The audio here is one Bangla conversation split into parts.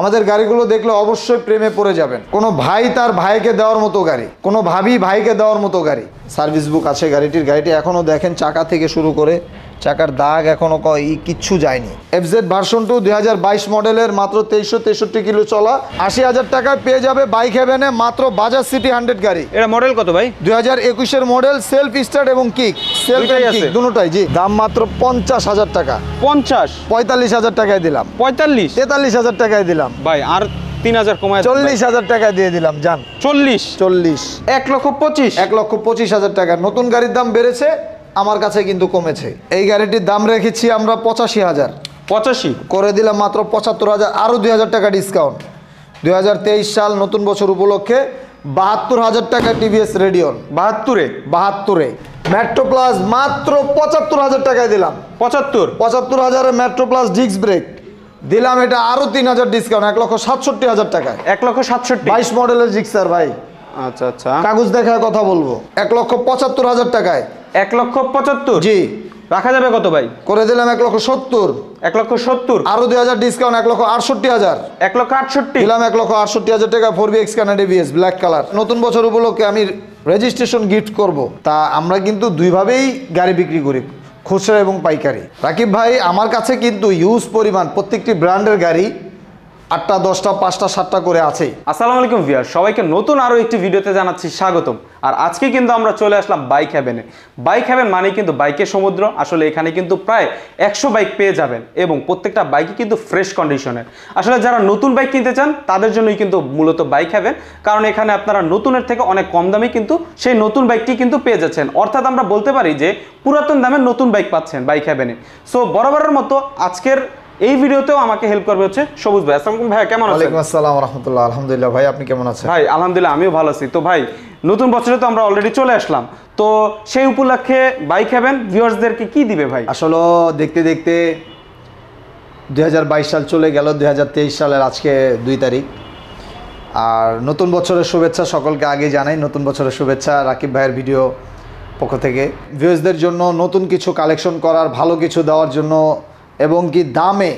আমাদের গাড়িগুলো দেখলে অবশ্যই প্রেমে পড়ে যাবেন। কোনো ভাই তার ভাইকে দেওয়ার মতো গাড়ি, কোনো ভাবি ভাইকে দেওয়ার মতো গাড়ি। সার্ভিস বুক আছে গাড়িটির, গাড়িটি এখনও দেখেন চাকা থেকে শুরু করে চাকার দাগ এখনও কিচ্ছু যায়নি। এফজেড ভার্সন টু দু হাজার বাইশ মডেলের মাত্র তেইশশো তেষট্টি কিলো চলা আশি হাজার টাকায় পেয়ে যাবে বাইক হেভেনে মাত্র বাজাজ সিটি হান্ড্রেড গাড়ি। এটা মডেল কত ভাই? দুই হাজার একুশের মডেল সেলফ স্টার্ট এবং কিক সেলফ? দুটোটাই জি। দাম মাত্র পঞ্চাশ হাজার টাকা। পঞ্চাশ? পঁয়তাল্লিশ হাজার টাকায় দিলাম। পঁয়তাল্লিশ? তেতাল্লিশ হাজার টাকায় দিলাম। ভাই আর তিন হাজার কমায় চল্লিশ হাজার টাকায় দিয়ে দিলাম যান চল্লিশ? চল্লিশ। এক লক্ষ পঁচিশ? এক লক্ষ পঁচিশ হাজার টাকা। নতুন গাড়ির দাম বেড়েছে। আমার কাছে কিন্তু কমেছে। এই গাড়িটির দাম রেখেছি আমরা পঁচাশি হাজার। পঁচাশি? করে দিলাম মাত্র পঁচাত্তর হাজার আরও দুই হাজার টাকা ডিসকাউন্ট দুই হাজার তেইশ সাল নতুন বছর উপলক্ষে বাহাত্তর হাজার টাকা টিভিএস রেডিয়ন বাহাত্তরে? বাহাত্তরে। মেট্রো প্লাস মাত্র পঁচাত্তর হাজার টাকায় দিলাম। পঁচাত্তর? পঁচাত্তর হাজারে মেট্রো প্লাস ডিস্ক ব্রেক দিলাম এটা আরও তিন হাজার ডিসকাউন্ট এক লক্ষ সাতষট্টি হাজার টাকায়। এক লক্ষ সাতষট্টি? বাইশ মডেলের জিক্সার ভাই। আচ্ছা আচ্ছা। কাগজ দেখায় কথা বলব। এক লক্ষ পঁচাত্তর হাজার টাকায়। এক লক্ষ পঁচাত্তর। জি। রাখা যাবে কত ভাই? করে দিলাম এক লক্ষ সত্তর। এক লক্ষ সত্তর। আরও দুই হাজার ডিসকাউন্ট এক লক্ষ আটষট্টি হাজার। এক লক্ষ আটষট্টি। দিলাম এক লক্ষ আটষট্টি হাজার টাকা ফোর বি এক্স কানাডি বিএস ব্ল্যাক কালার নতুন বছর উপলক্ষে আমি রেজিস্ট্রেশন গিফট করব। তা আমরা কিন্তু দুইভাবেই গাড়ি বিক্রি করি খুচরা এবং পাইকারি। রাকিব ভাই আমার কাছে কিন্তু ইউজ পরিমাণ প্রত্যেকটি ব্র্যান্ডের গাড়ি আটটা, দশটা, পাঁচটা, সাতটা করে আছে। আসসালামু আলাইকুম ভিউয়ার সবাইকে নতুন আরও একটি ভিডিওতে জানাচ্ছি স্বাগতম। আর আজকে কিন্তু আমরা চলে আসলাম বাইক হ্যাভেনে বাইক হ্যাভেন মানে কিন্তু বাইকের সমুদ্র, আসলে এখানে কিন্তু প্রায় একশো বাইক পেয়ে যাবেন এবং প্রত্যেকটা বাইকই কিন্তু ফ্রেশ কন্ডিশনের আসলে যারা নতুন বাইক কিনতে চান, তাদের জন্যই কিন্তু মূলত বাইক হ্যাভেন কারণ এখানে আপনারা নতুনের থেকে অনেক কম দামে কিন্তু সেই নতুন বাইকটি কিন্তু পেয়ে যাচ্ছেন। অর্থাৎ আমরা বলতে পারি যে পুরাতন দামে নতুন বাইক পাচ্ছেন বাইক হ্যাভেনে সো বরাবরের মতো আজকের এই ভিডিওতেও আমাকে হেল্প করবে হচ্ছে সবুজ ভাই। আসসালাম ভাই কেমন আছেন? ওয়ালাইকুম আসসালাম রহমতুল্লাহ। আলহামদুলিল্লাহ ভাই আপনি কেমন আছেন? ভাই আলহামদুলিল্লাহ আমিও ভালো আছি। তো ভাই নতুন বছরে তো আমরা অলরেডি চলে আসলাম। তো সেই উপলক্ষে বাইক হ্যাভেন ভিউয়ার্সদেরকে কি দিবে ভাই? আসলে দেখতে দেখতে দু হাজার বাইশ সাল চলে গেল দু হাজার তেইশ সালের আজকে দুই তারিখ। আর নতুন বছরের শুভেচ্ছা সকলকে আগে জানাই নতুন বছরের শুভেচ্ছা রাকিব ভাইয়ের ভিডিও পক্ষ থেকে। ভিউয়ার্সদের জন্য নতুন কিছু কালেকশন করার ভালো কিছু দেওয়ার জন্য এবং কি দামে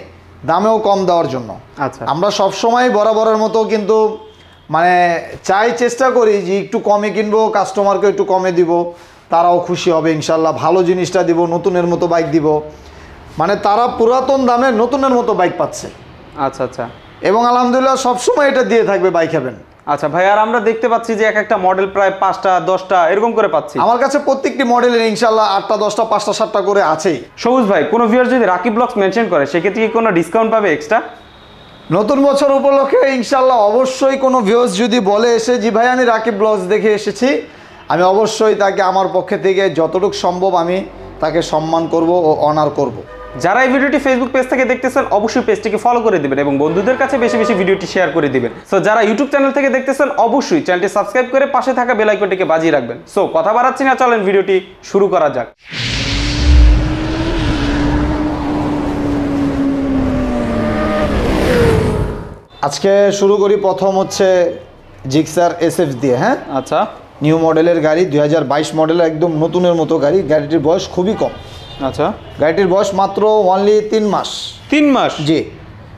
দামেও কম দেওয়ার জন্য। আচ্ছা। আমরা সবসময় বরাবরের মতো কিন্তু মানে চাই চেষ্টা করি যে একটু কমে কিনবো কাস্টমারকে একটু কমে দিব তারাও খুশি হবে ইনশাল্লাহ ভালো জিনিসটা দিব নতুনের মতো বাইক দিব। মানে তারা পুরাতন দামে নতুনের মতো বাইক পাচ্ছে। আচ্ছা আচ্ছা। এবং আলহামদুলিল্লাহ সবসময় এটা দিয়ে থাকবে বাইক হ্যাভেন আচ্ছা ভাই আর আমরা দেখতে পাচ্ছি যে এক একটা মডেল প্রায় পাঁচটা দশটা এরকম করে পাচ্ছি। আমার কাছে প্রত্যেকটি মডেলের ইনশাল্লাহ আটটা দশটা পাঁচটা সাতটা করে আছেই। সবুজ ভাই কোনো ভিউয়ার যদি রাকিব ব্লগস মেনশন করে সেক্ষেত্রে কি কোনো ডিসকাউন্ট পাবে এক্সট্রা নতুন বছর উপলক্ষে ইনশাল্লাহ অবশ্যই কোনো ভিউজ যদি বলে এসে জি ভাই আমি রাকিব ব্লগস দেখে এসেছি। আমি অবশ্যই তাকে আমার পক্ষে থেকে যতটুকু সম্ভব আমি তাকে সম্মান করব ও অনার করব। যারা এই ভিডিওটি ফেসবুক পেজ থেকে দেখতেছেন অবশ্যই পেজটিকে ফলো করে দিবেন এবং বন্ধুদের কাছে বেশি বেশি ভিডিওটি শেয়ার করে দিবেন। সো যারা ইউটিউব চ্যানেল থেকে দেখতেছেন অবশ্যই চ্যানেলটি সাবস্ক্রাইব করে পাশে থাকা বেল আইকনটিকে বাজিয়ে রাখবেন। সো কথা বাড়াচ্ছি না চলেন ভিডিওটি শুরু করা যাক। আজকে শুরু করি প্রথম হচ্ছে জিক্সার এসএফ দিয়ে হ্যাঁ? আচ্ছা। নিউ মডেলের গাড়ি দু হাজার বাইশ মডেলের একদম নতুনের মতো গাড়ি। গাড়িটির বয়স খুবই কম। আচ্ছা গাড়িটির বয়স মাত্র অনলি তিন মাস। তিন মাস? জি।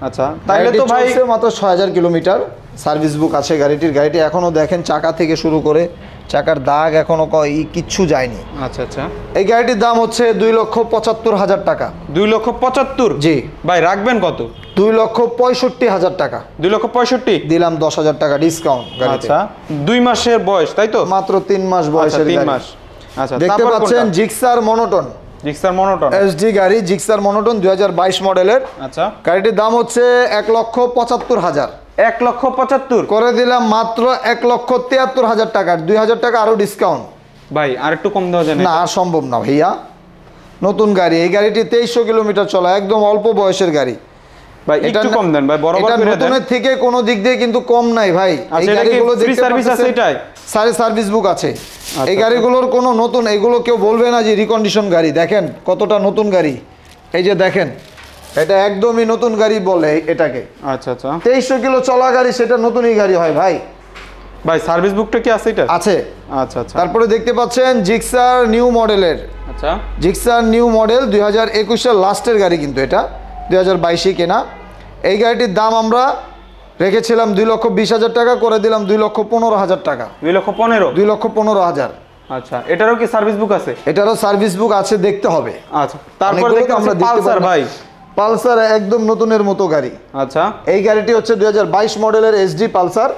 আচ্ছা তাহলে তো ভাই মাত্র ছয় হাজার কিলোমিটার। সার্ভিস বুক আছে গাড়িটির। গাড়িটি এখনও দেখেন চাকা থেকে শুরু করে চাকার দাগ এখনও কিচ্ছু যায়নি। আচ্ছা আচ্ছা। এই গাড়িটির দাম হচ্ছে দুই লক্ষ পঁচাত্তর হাজার টাকা। দুই লক্ষ পঁচাত্তর? জি। ভাই রাখবেন কত? দুই লক্ষ পঁয়ষট্টি হাজার টাকা। দুই লক্ষ পঁয়ষট্টি? দিলাম দশ হাজার টাকা ডিসকাউন্ট আচ্ছা দুই মাসের বয়স তাই তো? মাত্র তিন মাস আচ্ছা বয়সের তিন মাস। আচ্ছা দেখতে পাচ্ছেন Gixxer monotone. Gixxer monotone? SD গাড়ি জিক্সার মনোটন 2022 মডেলের। আচ্ছা। গাড়িটির দাম হচ্ছে এক লক্ষ পঁচাত্তর হাজার। এক লক্ষ পঁচাত্তর? করে দিলাম মাত্র এক লক্ষ তিয়াত্তর হাজার টাকার। দুই হাজার টাকা আরও ডিসকাউন্ট ভাই আর একটু কম দেওয়া যায় না না আর সম্ভব না ভাইয়া। নতুন গাড়ি এই গাড়িটি তেইশশো কিলোমিটার চলা একদম অল্প বয়সের গাড়ি। ভাই একটু কম দেন ভাই বরাবর করে নতুনের থেকে কোনো দিক দিয়ে কিন্তু কম নাই ভাই। আচ্ছা, আছে এটাই? সারে সার্ভিস বুক আছে। এই আচ্ছা। গাড়িগুলোর কোনো নতুন এগুলো কেউ বলবে না যে রিকন্ডিশন গাড়ি। দেখেন কতটা নতুন গাড়ি। এই যে দেখেন এটা একদমই নতুন গাড়ি বলে এটাকে। আচ্ছা আচ্ছা। তেইশশো কিলো চলা গাড়ি সেটা নতুনই গাড়ি হয় ভাই। ভাই সার্ভিস বুকটা কি আছে এটা? আছে। আচ্ছা আচ্ছা। তারপরে দেখতে পাচ্ছেন জিক্সার নিউ মডেলের আচ্ছা। জিক্সার নিউ মডেল দুই হাজার একুশের লাস্টের গাড়ি কিন্তু এটা। দুই হাজার বাইশে কেনা। এই গাড়িটির দাম আমরা রেখেছিলাম দুই লক্ষ বিশ হাজার টাকা করে দিলাম দুই লক্ষ পনেরো হাজার টাকা। দুই লক্ষ পনেরো? দুই লক্ষ পনেরো হাজার। আচ্ছা এটারও কি সার্ভিস বুক আছে? এটারও সার্ভিস বুক আছে দেখতে হবে। আচ্ছা তারপরে অনেকগুলো দেখতে আমরা পালসার ভাই। পালসার একদম নতুনের মতো গাড়ি। আচ্ছা। এই গাড়িটি হচ্ছে দুই হাজার বাইশ মডেলের এসডি পালসার।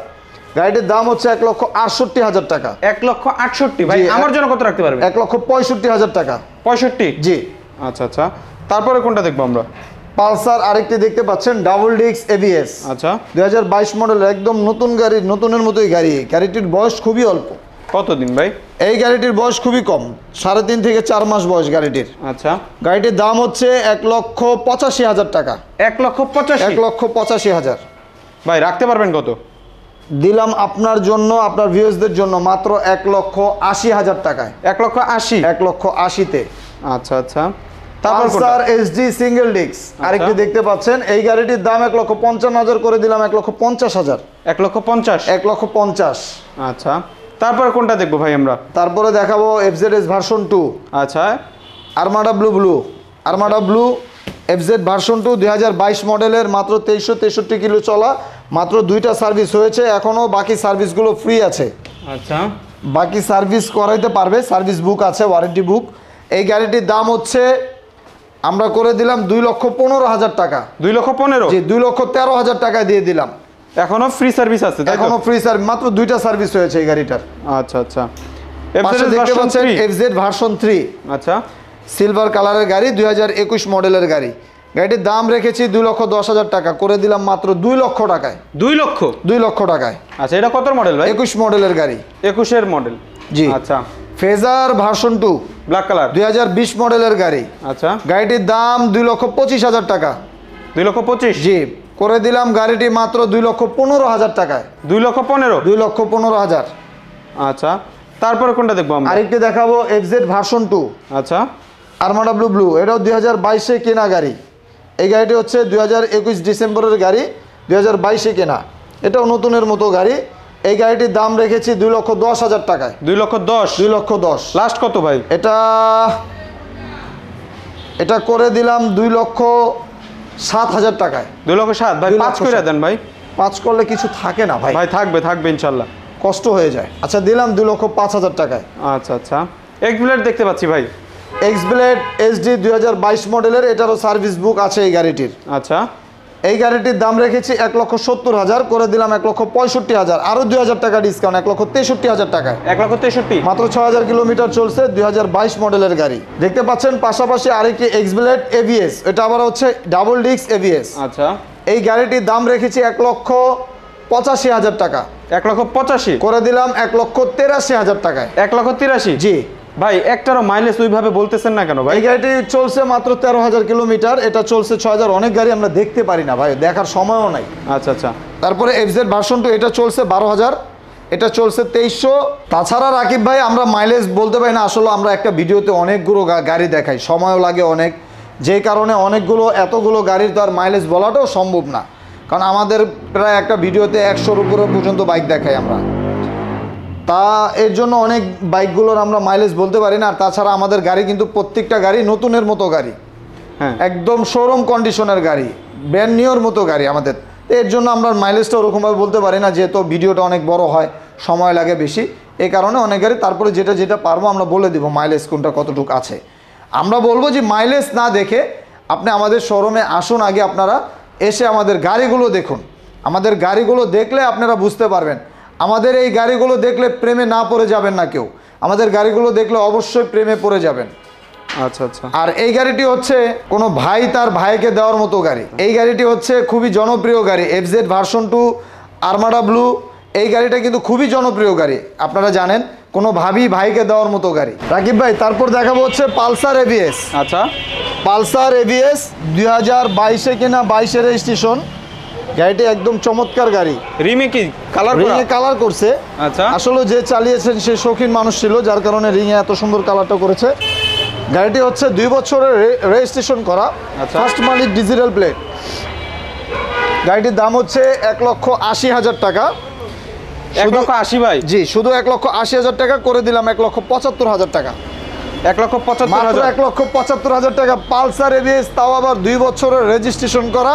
গাড়িটির দাম হচ্ছে এক লক্ষ আটষট্টি হাজার টাকা। এক লক্ষ আটষট্টি ভাই আমার জন্য কত রাখতে পারবে এক লক্ষ পঁয়ষট্টি হাজার টাকা। পঁয়ষট্টি? জি। আচ্ছা আচ্ছা। তারপরে কোনটা দেখব আমরা? পালসার আরেকটি দেখতে পাচ্ছেন ডাবল ডিক্স এবিএস আচ্ছা। দুই হাজার বাইশ মডেলের একদম নতুন গাড়ি নতুনের মতোই গাড়ি। গাড়িটির বয়স খুবই অল্প। কতদিন ভাই? এই গাড়িটির বয়স খুবই কম সাড়ে তিন থেকে চার মাস বয়স গাড়িটির। আচ্ছা। গাড়িটির দাম হচ্ছে এক লক্ষ পঁচাশি হাজার টাকা। এক লক্ষ পঁচাশি? এক লক্ষ পঁচাশি হাজার। ভাই রাখতে পারবেন কত? দিলাম আপনার জন্য আপনার ভিউজদের জন্য মাত্র এক লক্ষ আশি হাজার টাকায়। এক লক্ষ আশি? এক লক্ষ আশিতে। আচ্ছা আচ্ছা? পালসার এসডি সিঙ্গেল ডিক্স আরেকটি দেখতে পাচ্ছেন এই গাড়িটির দাম এক লক্ষ পঞ্চান্ন হাজার করে দিলাম এক লক্ষ পঞ্চাশ হাজার। এক লক্ষ পঞ্চাশ? এক লক্ষ পঞ্চাশ। আচ্ছা। তারপরে কোনটা দেখব ভাই আমরা? তারপরে দেখাবো এফজেড এস ভার্সন টু আচ্ছা। Armada blue blue Armada blue FZ version two দুই হাজার বাইশ মডেলের মাত্র তেইশশো তেষট্টি কিলো চলা মাত্র দুইটা সার্ভিস হয়েছে এখনও বাকি সার্ভিসগুলো ফ্রি আছে। আচ্ছা। বাকি সার্ভিস করাইতে পারবে সার্ভিস বুক আছে ওয়ারেন্টি বুক এই গাড়িটির দাম হচ্ছে আমরা করে দিলাম দুই লক্ষ পনেরো হাজার টাকা। দুই লক্ষ পনেরো? জি দুই লক্ষ তেরো হাজার টাকা দিয়ে দিলাম। এখনও ফ্রি সার্ভিস আছে এখনও ফ্রি সার্ভিস মাত্র দুইটা সার্ভিস হয়েছে এই গাড়িটার। আচ্ছা আচ্ছা। দেখতে পাচ্ছেন এফজেড ভার্সন থ্রি আচ্ছা। সিলভার কালারের গাড়ি দুই হাজার একুশ মডেলের গাড়ি। গাড়িটির দাম রেখেছি দুই লক্ষ দশ হাজার টাকা করে দিলাম মাত্র দুই লক্ষ টাকায়। দুই লক্ষ? দুই লক্ষ টাকায়। আচ্ছা এটা কত মডেল ভাই? একুশ মডেলের গাড়ি। একুশের মডেল জি। আচ্ছা। Fazer version two black colour দুই হাজার বিশ মডেলের গাড়ি। আচ্ছা। গাড়িটির দাম দুই লক্ষ পঁচিশ হাজার টাকা। দুই লক্ষ পঁচিশ? জি করে দিলাম গাড়িটি মাত্র দুই লক্ষ পনেরো হাজার টাকায়। দুই লক্ষ পনেরো? দুই লক্ষ পনেরো হাজার। আচ্ছা তারপরে কোনটা দেখব আরেকটি দেখাবো এফজেড ভার্সন টু আচ্ছা। আরমাডা ব্লু ব্লু এটাও দুই হাজার বাইশে কেনা গাড়ি। এই গাড়িটি হচ্ছে দুই হাজার একুশ ডিসেম্বরের গাড়ি দুই হাজার বাইশে কেনা। এটাও নতুনের মতো গাড়ি। এই গাড়িটির দাম রেখেছি দুই লক্ষ দশ হাজার টাকায়। দুই লক্ষ দশ? দুই লক্ষ দশ। লাস্ট কত ভাই? এটা এটা করে দিলাম দুই লক্ষ সাত হাজার টাকায়। দুই লক্ষ সাত? ভাই পাঁচ করে দেন ভাই। পাঁচ করলে কিছু থাকে না ভাই। ভাই থাকবে থাকবে ইনশাল্লাহ। কষ্ট হয়ে যায়। আচ্ছা দিলাম দুই লক্ষ পাঁচ হাজার টাকায়। আচ্ছা আচ্ছা। এক্স প্লেট দেখতে পাচ্ছি ভাই। এক্স ব্লেড এসডি দুই হাজার বাইশ মডেলের এটারও সার্ভিস বুক আছে এই গাড়িটির। আচ্ছা। এই গাড়িটির দাম রেখেছি এক লক্ষ সত্তর হাজার করে দিলাম এক লক্ষ পঁয়ষট্টি হাজার। আরও দুই হাজার টাকা ডিসকাউন্ট এক লক্ষ তেষট্টি হাজার টাকায়। এক লক্ষ তেষট্টি? মাত্র ছ হাজার কিলোমিটার চলছে দুই হাজার বাইশ মডেলের গাড়ি। দেখতে পাচ্ছেন পাশাপাশি আরেকটি এক্সব্লেড এভিএস এটা আবার হচ্ছে ডাবল ডিস্ক এভিএস আচ্ছা। এই গাড়িটির দাম রেখেছি এক লক্ষ পঁচাশি হাজার টাকা। এক লক্ষ পঁচাশি? করে দিলাম এক লক্ষ তেরাশি হাজার টাকায়। এক লক্ষ তিরাশি? জি। ভাই একটারও মাইলেজ ওইভাবে বলতেছেন না কেন ভাই? এই গাড়িটি চলছে মাত্র তেরো হাজার কিলোমিটার। এটা চলছে ছ হাজার। অনেক গাড়ি আমরা দেখতে পারি না ভাই দেখার সময়ও নাই। আচ্ছা আচ্ছা। তারপরে এফজেড ভার্সন টু এটা চলছে বারো হাজার। এটা চলছে তেইশশো। তাছাড়া রাকিব ভাই আমরা মাইলেজ বলতে পারি না আসলে আমরা একটা ভিডিওতে অনেকগুলো গাড়ি দেখাই সময়ও লাগে অনেক। যেই কারণে অনেকগুলো এতগুলো গাড়ির তো আর মাইলেজ বলাটাও সম্ভব না। কারণ আমাদের প্রায় একটা ভিডিওতে একশোর উপরে পর্যন্ত বাইক দেখাই আমরা। তা এর জন্য অনেক বাইকগুলোর আমরা মাইলেজ বলতে পারি না আর তাছাড়া আমাদের গাড়ি কিন্তু প্রত্যেকটা গাড়ি নতুনের মতো গাড়ি। হ্যাঁ। একদম শোরুম কন্ডিশনের গাড়ি ব্র্যান্ড নিউর মতো গাড়ি আমাদের। এর জন্য আমরা মাইলেজটা ওরকমভাবে বলতে পারি না যেহেতু ভিডিওটা অনেক বড় হয় সময় লাগে বেশি। এই কারণে অনেক গাড়ি তারপরে যেটা যেটা পারব আমরা বলে দিব মাইলেজ কোনটা কতটুকু আছে। আমরা বলব যে মাইলেজ না দেখে আপনি আমাদের শোরুমে আসুন আগে আপনারা এসে আমাদের গাড়িগুলো দেখুন। আমাদের গাড়িগুলো দেখলে আপনারা বুঝতে পারবেন আমাদের এই গাড়িগুলো দেখলে প্রেমে না পড়ে যাবেন না কেউ। আমাদের গাড়িগুলো দেখলে অবশ্যই প্রেমে পড়ে যাবেন। আচ্ছা আচ্ছা। আর এই গাড়িটি হচ্ছে কোনো ভাই তার ভাইকে দেওয়ার মতো গাড়ি। এই গাড়িটি হচ্ছে খুবই জনপ্রিয় গাড়ি FZ version two Armada blue এই গাড়িটা কিন্তু খুবই জনপ্রিয় গাড়ি আপনারা জানেন কোনো ভাবি ভাইকে দেওয়ার মতো গাড়ি। রাকিব ভাই তারপর দেখাবো হচ্ছে Pulsar A V. Pulsar A V S বাইশে কিনা বাইশের রেজিস্ট্রেশন গাড়িটি একদম চমৎকার গাড়ি। রিমে কি কালার করা? রিংয়ে কালার করছে। আচ্ছা। আসলে যে চালিয়েছেন সে শৌখিন মানুষ ছিল যার কারণে রিংয়ে এত সুন্দর কালারটা করেছে। গাড়িটি হচ্ছে দুই বছরের রেজিস্ট্রেশন করা আচ্ছা। ফার্স্ট মালিক ডিজিটাল প্লেট গাড়িটির দাম হচ্ছে এক লক্ষ আশি হাজার টাকা। এক লক্ষ আশি ভাই? জি শুধু এক লক্ষ আশি হাজার টাকা করে দিলাম এক লক্ষ পঁচাত্তর হাজার টাকা। এক লক্ষ পঁচাত্তর এক লক্ষ পঁচাত্তর হাজার টাকা পালসার এবিএস তাও আবার দুই বছরের রেজিস্ট্রেশন করা।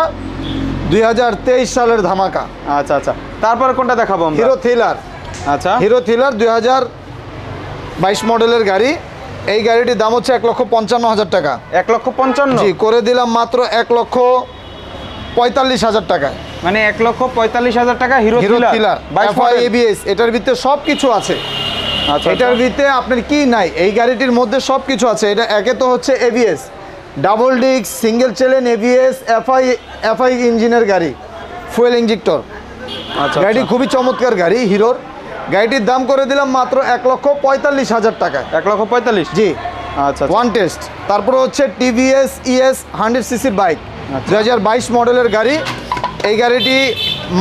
দু হাজার তেইশ সালের ধামাকা। আচ্ছা আচ্ছা। তারপরে কোনটা দেখাবো আমরা? হিরো থ্রিলার। আচ্ছা। হিরো থ্রিলার দুই হাজার বাইশ মডেলের গাড়ি। এই গাড়িটির দাম হচ্ছে এক লক্ষ পঞ্চান্ন হাজার টাকা। এক লক্ষ পঞ্চান্ন? জি করে দিলাম মাত্র এক লক্ষ পঁয়তাল্লিশ হাজার টাকায়। মানে এক লক্ষ পঁয়তাল্লিশ হাজার টাকা হিরো হিরো থ্রিলার। এবিএস এটার ভিতরে সব কিছু আছে। আচ্ছা এটার ভিতরে আপনার কি নাই? এই গাড়িটির মধ্যে সব কিছু আছে। এটা একে তো হচ্ছে এবিএস ডাবল ডিস্ক সিঙ্গেল চেলেন এবিএস এফআই এফআই ইঞ্জিনের গাড়ি ফুয়েল ইঞ্জেক্টর আচ্ছা গাড়িটি খুবই চমৎকার গাড়ি হিরোর। গাড়িটির দাম করে দিলাম মাত্র এক লক্ষ পঁয়তাল্লিশ হাজার টাকায়। এক লক্ষ পঁয়তাল্লিশ? জি। আচ্ছা আচ্ছা। ওয়ান টেস্ট তারপরে হচ্ছে টিভিএস ইএস হান্ড্রেড সিসির বাইক আচ্ছা। দু হাজার বাইশ মডেলের গাড়ি। এই গাড়িটি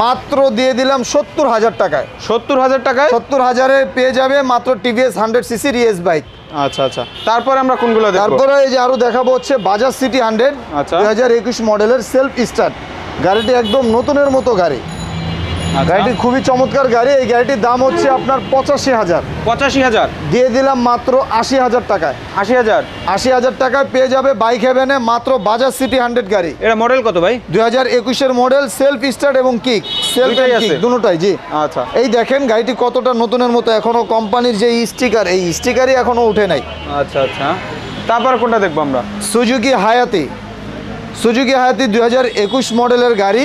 মাত্র দিয়ে দিলাম সত্তর হাজার টাকায়। সত্তর হাজার টাকায়? সত্তর হাজারে পেয়ে যাবে মাত্র টিভিএস হান্ড্রেড সিসির ইএস বাইক আচ্ছা আচ্ছা তারপরে আমরা কোনগুলো দেখব তারপরে এই যে আরও দেখাবো হচ্ছে বাজাজ সিটি হান্ড্রেড আচ্ছা। দু হাজার একুশ মডেলের সেলফ স্টার্ট গাড়িটি একদম নতুনের মতো গাড়ি। গাড়িটি খুবই চমৎকার গাড়ি। এই গাড়িটির দাম হচ্ছে আপনার পঁচাশি হাজার। পঁচাশি হাজার। দিয়ে দিলাম মাত্র আশি হাজার টাকায়। আশি হাজার। আশি হাজার টাকায় পেয়ে যাবে বাইক হেভেনে মাত্র বাজাজ সিটি হান্ড্রেড গাড়ি। এটা মডেল কত ভাই? দুই হাজার একুশের মডেল সেলফ স্টার্ট এবং কিক সেলফ? দুটোটাই জি। আচ্ছা। এই দেখেন গাড়িটি কতটা নতুনের মতো এখনও কোম্পানির যে স্টিকার এই স্টিকারই এখনও উঠে নাই। আচ্ছা আচ্ছা। তারপর কোনটা দেখব আমরা? সুজুকি হায়াতি সুজুকি হায়াতি দুই হাজার একুশ মডেলের গাড়ি।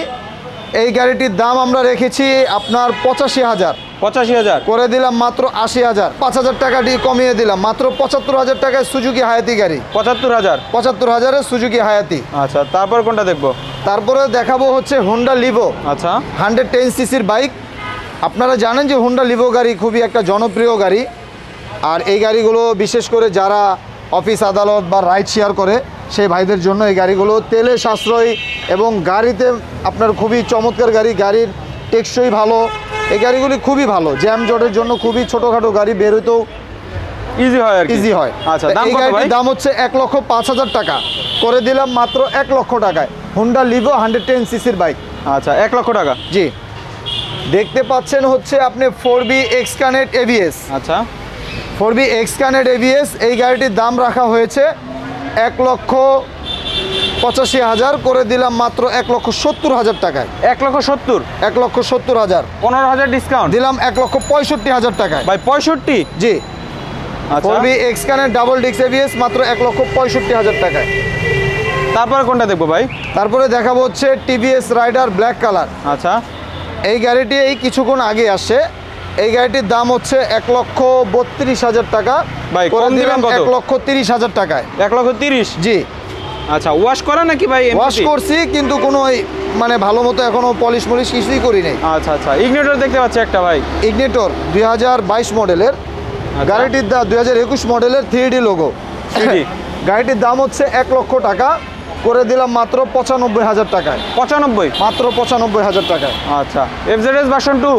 এই গাড়িটির দাম আমরা রেখেছি আপনার পঁচাশি হাজার। পঁচাশি হাজার। করে দিলাম মাত্র আশি হাজার। পাঁচ হাজার টাকাটি কমিয়ে দিলাম মাত্র পঁচাত্তর হাজার টাকায় সুজুকি হায়াতি গাড়ি। পঁচাত্তর হাজার। পঁচাত্তর হাজারের সুজুকি হায়াতি। আচ্ছা তারপর কোনটা দেখব? তারপরে দেখাবো হচ্ছে হোন্ডা লিভো আচ্ছা। হান্ড্রেড টেন সিসির বাইক। আপনারা জানেন যে হোন্ডা লিভো গাড়ি খুবই একটা জনপ্রিয় গাড়ি। আর এই গাড়িগুলো বিশেষ করে যারা অফিস আদালত বা রাইড শেয়ার করে সেই ভাইদের জন্য এই গাড়িগুলো তেলে সাশ্রয়ী এবং গাড়িতে আপনার খুবই চমৎকার গাড়ি গাড়ির টেকসই ভালো। এই গাড়িগুলি খুবই ভালো জ্যাম জটের জন্য খুবই ছোটোখাটো গাড়ি বেরোতেও ইজি হয় ইজি হয়। আচ্ছা এই গাড়ির দাম হচ্ছে এক লক্ষ পাঁচ হাজার টাকা। করে দিলাম মাত্র এক লক্ষ টাকায়। হুন্ডা লিভো হান্ড্রেড টেন সিসির বাইক আচ্ছা এক লক্ষ টাকা? জি। দেখতে পাচ্ছেন হচ্ছে আপনি four B X connect ABS আচ্ছা। Four B X connect ABS এই গাড়িটির দাম রাখা হয়েছে এক লক্ষ পঁচাশি হাজার করে দিলাম মাত্র এক লক্ষ সত্তর হাজার টাকায়। এক লক্ষ সত্তর? এক লক্ষ সত্তর হাজার। পনেরো হাজার ডিসকাউন্ট দিলাম এক লক্ষ পঁয়ষট্টি হাজার টাকায়। ভাই পঁয়ষট্টি? জি। আচ্ছা। Four B X connect double ডিক্স এবিএস মাত্র এক লক্ষ পঁয়ষট্টি হাজার টাকায়। তারপরে কোনটা দেখব ভাই? তারপরে দেখাবো হচ্ছে টিভিএস রাইডার ব্ল্যাক কালার আচ্ছা। এই গাড়িটি এই কিছুক্ষণ আগে আসছে এই গাড়িটির দাম হচ্ছে এক লক্ষ বত্রিশ হাজার টাকা। ভাই, করে দিবেন দিলাম? এক লক্ষ তিরিশ হাজার টাকায়। এক লক্ষ তিরিশ? জি। আচ্ছা ওয়াশ করা নাকি ভাই ওয়াশ করছি কিন্তু কোনো মানে ভালো মতো এখনও পলিশ মলিশ কিছুই করি নাই। আচ্ছা আচ্ছা ইগনেটর দেখতে পাচ্ছি একটা ভাই। ইগনেটর দুই হাজার বাইশ মডেলের। গাড়িটির দাম দুই হাজার একুশ মডেলের থ্রি ডি লোগো 3D গাড়িটির দাম হচ্ছে এক লক্ষ টাকা করে দিলাম মাত্র পঁচানব্বই হাজার টাকায়। পঁচানব্বই? মাত্র পঁচানব্বই হাজার টাকায়। আচ্ছা FZ S version two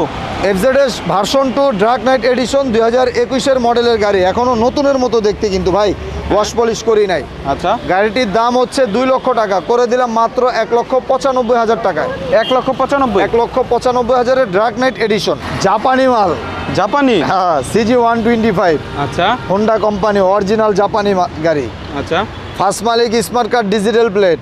F Z S version two dark night edition দুই হাজার একুশের মডেলের গাড়ি। এখনও নতুনের মতো দেখতে কিন্তু ভাই ওয়াশ পলিশ করি নাই। আচ্ছা। গাড়িটির দাম হচ্ছে দুই লক্ষ টাকা করে দিলাম মাত্র এক লক্ষ পঁচানব্বই হাজার টাকায়। এক লক্ষ পঁচানব্বই? এক লক্ষ পঁচানব্বই হাজারের ড্রাক নাইট এডিশন জাপানি মাল। জাপানি? হ্যাঁ সিজি ওয়ান টোয়েন্টি ফাইভ আচ্ছা। হোন্ডা কোম্পানি অরিজিনাল জাপানি গাড়ি। আচ্ছা। ফার্স্ট মালিক স্মার্ট কার্ড ডিজিটাল প্লেট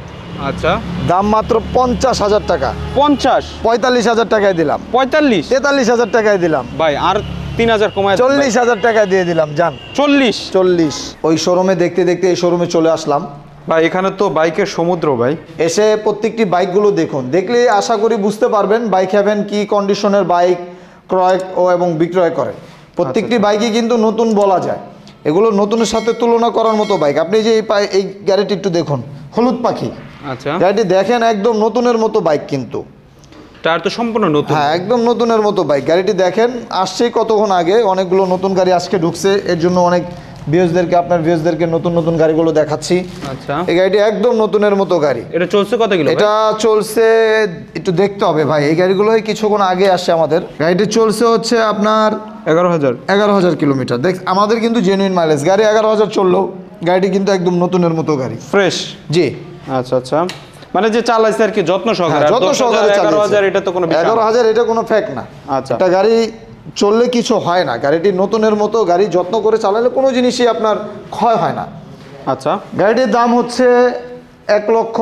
আচ্ছা। দাম মাত্র পঞ্চাশ হাজার টাকা। পঞ্চাশ? পঁয়তাল্লিশ হাজার টাকায় দিলাম। পঁয়তাল্লিশ? তেতাল্লিশ হাজার টাকায় দিলাম। ভাই আর তিন হাজার কমায় চল্লিশ হাজার টাকায় দিয়ে দিলাম যান চল্লিশ? চল্লিশ। ওই শোরুমে দেখতে দেখতে এই শোরুমে চলে আসলাম। ভাই এখানে তো বাইকের সমুদ্র ভাই। এসে প্রত্যেকটি বাইকগুলো দেখুন। দেখলে আশা করি বুঝতে পারবেন বাইক হ্যাভেন কি কন্ডিশনের বাইক ক্রয় ও এবং বিক্রয় করে। প্রত্যেকটি বাইকই কিন্তু নতুন বলা যায়। এগুলো নতুনের সাথে তুলনা করার মতো বাইক। আপনি যে এই এই গাড়িটি একটু দেখুন। হলুদ পাখি। আচ্ছা। গাড়িটি দেখেন একদম নতুনের মতো বাইক কিন্তু। টায়ার তো সম্পূর্ণ নতুন। হ্যাঁ একদম নতুনের মতো বাইক গাড়িটি দেখেন আসছেই কতক্ষণ আগে অনেকগুলো নতুন গাড়ি আজকে ঢুকছে। এর জন্য অনেক ভিউজদেরকে আপনার ভিউজদেরকে নতুন নতুন গাড়িগুলো দেখাচ্ছি। আচ্ছা। এই গাড়িটি একদম নতুনের মতো গাড়ি। এটা চলছে কত কিলো এটা চলছে একটু দেখতে হবে ভাই এই গাড়িগুলোই কিছুক্ষণ আগে আসছে আমাদের। গাড়িটি চলছে হচ্ছে আপনার এগারো হাজার। এগারো হাজার কিলোমিটার। দেখ আমাদের কিন্তু জেনুইন মাইলেজ গাড়ি এগারো হাজার চলল গাড়িটি কিন্তু একদম নতুনের মতো গাড়ি। ফ্রেশ জি। আচ্ছা আচ্ছা। মানে যে চালাইছে আর কি যত্ন হ্যাঁ, সহকারে যত্ন সহকারে এগারো হাজার এটা তো কোনো বিষয় এগারো না। হাজার এটা কোনো ফ্যাক্ট না। আচ্ছা। একটা গাড়ি চললে কিছু হয় না। গাড়িটি নতুনের মতো গাড়ি যত্ন করে চালালে কোনো জিনিসই আপনার ক্ষয় হয় না। আচ্ছা। গাড়িটির দাম হচ্ছে এক লক্ষ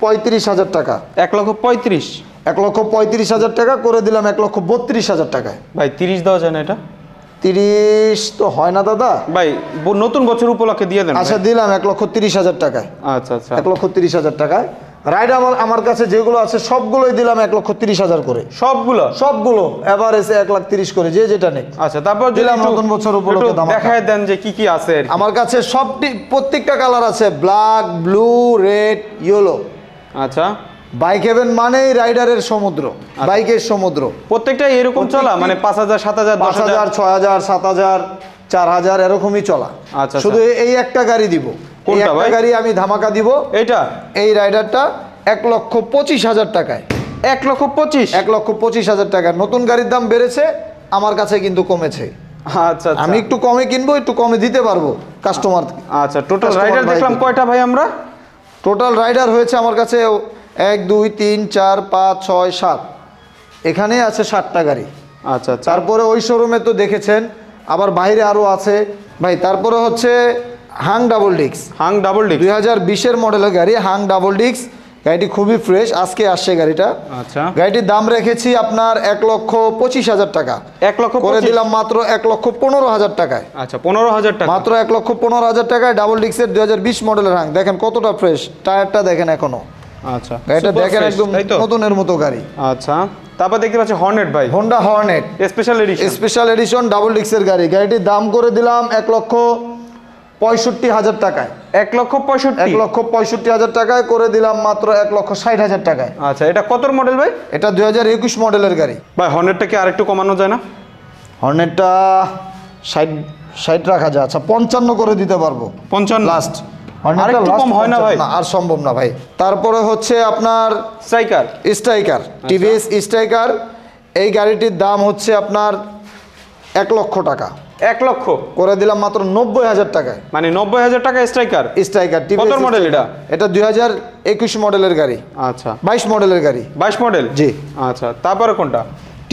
পঁয়ত্রিশ হাজার টাকা। এক লক্ষ পঁয়ত্রিশ? এক লক্ষ পঁয়ত্রিশ হাজার টাকা করে দিলাম এক লক্ষ বত্রিশ হাজার টাকায়। ভাই তিরিশ দেওয়া যায় না এটা? তিরিশ তো হয় না দাদা। ভাই নতুন বছর উপলক্ষে দিয়ে দেন আচ্ছা দিলাম এক লক্ষ তিরিশ হাজার টাকায়। আচ্ছা আচ্ছা। এক লক্ষ তিরিশ হাজার টাকায়। রাইড আমার আমার কাছে যেগুলো আছে সবগুলোই দিলাম এক লক্ষ তিরিশ হাজার করে। সবগুলো? সবগুলো এভারেজে এক লাখ তিরিশ করে যে যেটা নেই। আচ্ছা তারপর দিলাম নতুন বছর উপলক্ষে দেখায় দেন যে কি কি আছে আমার কাছে সবটি প্রত্যেকটা কালার আছে ব্ল্যাক ব্লু রেড ইয়েলো আচ্ছা। বাইক হেভেন মানেই রাইডারের সমুদ্র বাইকের সমুদ্র। প্রত্যেকটা এরকম চলা? মানে পাঁচ হাজার সাত হাজার পাঁচ হাজার ছয় হাজার সাত হাজার চার হাজার এরকমই চলা। আচ্ছা, শুধু এই একটা গাড়ি দিব। এই কোনটা একটা ভাই? গাড়ি আমি ধামাকা দিব। এইটা? এই রাইডারটা এক লক্ষ পঁচিশ হাজার টাকায়। এক লক্ষ পঁচিশ? এক লক্ষ পঁচিশ হাজার টাকা নতুন গাড়ির দাম বেড়েছে আমার কাছে কিন্তু কমেছে। আচ্ছা আচ্ছা। আমি একটু কমে কিনবো একটু কমে দিতে পারব কাস্টমার আচ্ছা টোটাল রাইডার দেখলাম কয়টা ভাই আমরা? টোটাল রাইডার হয়েছে আমার কাছে এক দুই তিন চার পাঁচ ছয় সাত। এখানে আছে সাতটা গাড়ি। আচ্ছা আচ্ছা। তারপরে ওই শোরুমে তো দেখেছেন আবার বাইরে আরও আছে। ভাই তারপরে হচ্ছে হাং ডাবল ডিক্স হাং ডাবল ডিক দুই হাজার বিশের মডেলের গাড়ি হাং ডাবল ডিক্স গাড়িটি খুবই ফ্রেশ আজকে আসছে গাড়িটা। আচ্ছা। গাড়িটির দাম রেখেছি আপনার এক লক্ষ পঁচিশ হাজার টাকা। এক লক্ষ করে দিলাম মাত্র এক লক্ষ পনেরো হাজার টাকায়। আচ্ছা পনেরো হাজার টাকা। মাত্র এক লক্ষ পনেরো হাজার টাকায় ডাবল ডিক্সের দুই হাজার বিশ মডেলের হাং দেখেন কতটা ফ্রেশ টায়ারটা দেখেন এখনও। আচ্ছা। গাড়িটা দেখেন একদম নতুনের মতো গাড়ি। আচ্ছা। তারপর দেখতে পাচ্ছি হর্নেট ভাই। Honda Hornet special edition special edition double ডিক্সের গাড়ি। গাড়িটির দাম করে দিলাম এক লক্ষ পঁয়ষট্টি হাজার টাকায়। এক লক্ষ পঁয়ষট্টি? এক লক্ষ পঁয়ষট্টি হাজার টাকায় করে দিলাম মাত্র এক লক্ষ ষাট হাজার টাকায়। আচ্ছা এটা কত মডেল ভাই? এটা দুই হাজার একুশ মডেলের গাড়ি। ভাই হর্নেটটা কি আরেকটু কমানো যায় না? হর্নেটটা ষাট ষাট রাখা যায়। আচ্ছা পঞ্চান্ন করে দিতে পারব। পঞ্চান্ন। লাস্ট কম হয় না ভাই? আর সম্ভব না ভাই। তারপরে হচ্ছে আপনার স্ট্রাইকার। Striker TVS striker. এই গাড়িটির দাম হচ্ছে আপনার এক লক্ষ টাকা। এক লক্ষ? করে দিলাম মাত্র নব্বই হাজার টাকায়। মানে নব্বই হাজার টাকা স্ট্রাইকার? স্ট্রাইকার কত মডেল এটা? এটা দুই হাজার একুশ মডেলের গাড়ি। আচ্ছা। বাইশ মডেলের গাড়ি। বাইশ মডেল জি। আচ্ছা তারপরে কোনটা?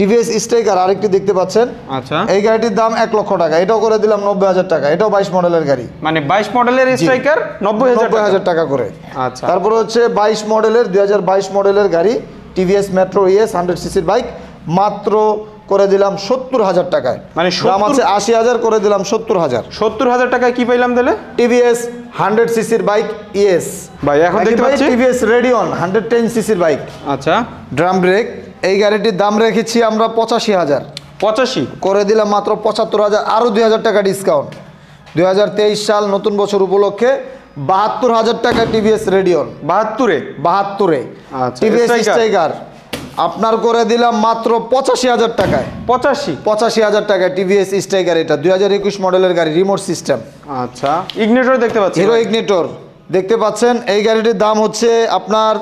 টিভিএস স্ট্রাইকার আরেকটি দেখতে পাচ্ছেন। আচ্ছা। এই গাড়িটির দাম এক লক্ষ টাকা। এটাও করে দিলাম নব্বই হাজার টাকা। এটাও বাইশ মডেলের গাড়ি। মানে বাইশ মডেলের স্ট্রাইকার নব্বই হাজার টাকা। করে। আচ্ছা। তারপরে হচ্ছে বাইশ মডেলের দুই হাজার বাইশ মডেলের গাড়ি টিভিএস মেট্রো ইএস হান্ড্রেড সিসির বাইক। মাত্র করে দিলাম সত্তর হাজার টাকায়। মানে দাম আছে আশি হাজার করে দিলাম সত্তর হাজার। সত্তর হাজার টাকায় কি পাইলাম তাহলে? টিভিএস হান্ড্রেড সিসির বাইক ইএস ভাই এখন দেখতে পাচ্ছি। টিভিএস রেডিয়ন হান্ড্রেড টেন সিসির বাইক। আচ্ছা। ড্রাম ব্রেক এই গাড়িটির দাম রেখেছি আমরা পঁচাশি হাজার। পঁচাশি? করে দিলাম মাত্র পঁচাত্তর হাজার আরও দুই হাজার টাকা ডিসকাউন্ট দুই হাজার তেইশ সাল নতুন বছর উপলক্ষে বাহাত্তর হাজার টাকা টিভিএস রেডিয়ন বাহাত্তরে? বাহাত্তরে। আচ্ছা, টিভিএস স্ট্রাইকার আপনার করে দিলাম মাত্র পঁচাশি হাজার টাকায়। পঁচাশি? পঁচাশি হাজার টাকায় টিভিএস স্ট্রাইকার এটা দুই হাজার একুশ মডেলের গাড়ি রিমোট সিস্টেম আচ্ছা ইগনেটর দেখতে পাচ্ছি হিরো ইগনেটর দেখতে পাচ্ছেন এই গাড়িটির দাম হচ্ছে আপনার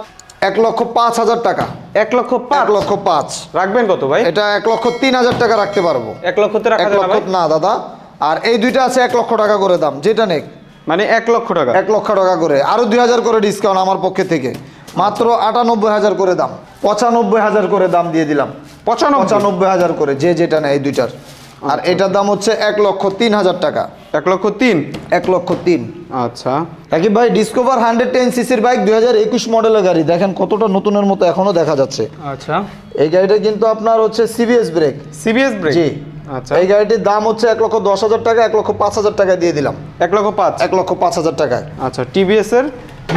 এক লক্ষ পাঁচ হাজার টাকা। এক লক্ষ পাঁচ? লক্ষ পাঁচ। রাখবেন কত ভাই? এটা এক লক্ষ তিন হাজার টাকা রাখতে পারব। এক লক্ষতে রাখা এক লক্ষ না দাদা। আর এই দুইটা আছে এক লক্ষ টাকা করে দাম। যেটা নেক। মানে এক লক্ষ টাকা। এক লক্ষ টাকা করে। আরও দুই হাজার করে ডিসকাউন্ট আমার পক্ষে থেকে। মাত্র আটানব্বই হাজার করে দাম। পঁচানব্বই হাজার করে দাম দিয়ে দিলাম। পঁচানব্বই হাজার করে যে যেটা নেয় এই দুইটার। আর এটার দাম হচ্ছে এক লক্ষ তিন হাজার টাকা। এক লক্ষ তিন? এক লক্ষ তিন। আচ্ছা। একই ভাই ডিসকভার হান্ড্রেড টেন সিসির বাইক দুই হাজার একুশ মডেলের গাড়ি। দেখেন কতটা নতুনের মতো এখনও দেখা যাচ্ছে। আচ্ছা। এই গাড়িটা কিন্তু আপনার হচ্ছে সিবিএস ব্রেক সিবিএস ব্রেক জি। আচ্ছা। এই গাড়িটির দাম হচ্ছে এক লক্ষ দশ হাজার টাকা এক লক্ষ পাঁচ হাজার টাকা দিয়ে দিলাম। এক লক্ষ পাঁচ? এক লক্ষ পাঁচ হাজার টাকায়। আচ্ছা টিভিএস এর?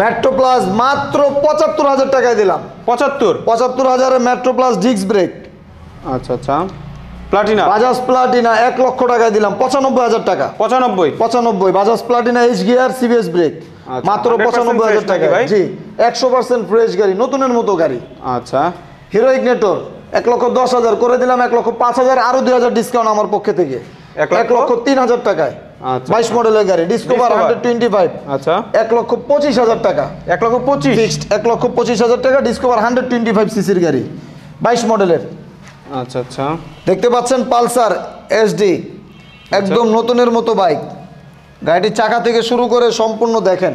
মেট্রো প্লাস মাত্র পঁচাত্তর হাজার টাকায় দিলাম। পঁচাত্তর? পঁচাত্তর হাজারের মেট্রো প্লাস ডিস্ক ব্রেক আচ্ছা আচ্ছা। প্লাটিনা? বাজাজ প্লাটিনা এক লক্ষ টাকায় দিলাম পঁচানব্বই হাজার টাকা। পঁচানব্বই? পঁচানব্বই Bajaj Platina H gear CBS brake মাত্র পঁচানব্বই হাজার টাকা? জি একশো পার্সেন্ট ফ্রেশ গাড়ি নতুনের মতো গাড়ি। আচ্ছা। হিরো ইগনেটর এক লক্ষ দশ হাজার করে দিলাম এক লক্ষ পাঁচ হাজার আরও দুই হাজার ডিসকাউন্ট আমার পক্ষে থেকে। এক লক্ষ? তিন হাজার টাকায়। আচ্ছা। বাইশ মডেলের গাড়ি ডিসকভার হান্ড্রেড টোয়েন্টি ফাইভ আচ্ছা। এক লক্ষ পঁচিশ হাজার টাকা। এক লক্ষ পঁচিশ? এক লক্ষ পঁচিশ হাজার টাকা ডিসকভার হান্ড্রেড টোয়েন্টি ফাইভ সিসির গাড়ি। বাইশ মডেলের। আচ্ছা আচ্ছা। দেখতে পাচ্ছেন পালসার এসডি একদম নতুনের মতো বাইক। গাড়িটির চাকা থেকে শুরু করে সম্পূর্ণ দেখেন।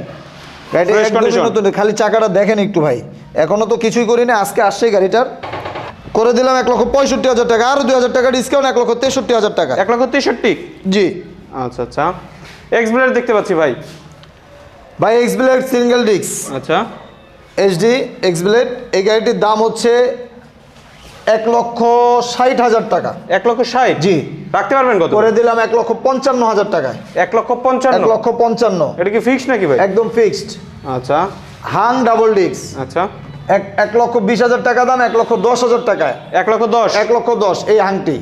গাড়িটি একদমই নতুন খালি চাকাটা দেখেন একটু ভাই। এখনও তো কিছুই করি না আজকে আসছে গাড়িটার। করে দিলাম এক লক্ষ পঁয়ষট্টি হাজার টাকা আরও দুই হাজার টাকা ডিসকাউন্ট এক লক্ষ তেষট্টি হাজার টাকা। এক লক্ষ তেষট্টি? জি। আচ্ছা আচ্ছা। এক্স ব্লেড দেখতে পাচ্ছি ভাই। ভাই এক্স ব্লেড সিঙ্গেল ডিস্ক আচ্ছা এইচডি এক্সব্লেড এই গাড়িটির দাম হচ্ছে এক লক্ষ ষাট হাজার টাকা এক লক্ষ ষাট জি রাখতে পারবেন কত করে দিলাম এক লক্ষ পঞ্চান্ন হাজার টাকায় এক লক্ষ পঞ্চান্ন লক্ষ পঞ্চান্ন এটা কি ফিক্সড নাকি ভাই একদম ফিক্সড আচ্ছা হাং ডাবল ডিক্স আচ্ছা এক এক লক্ষ বিশ হাজার টাকা দাম এক লক্ষ দশ হাজার টাকায় এক লক্ষ দশ এক লক্ষ দশ এই হাংটি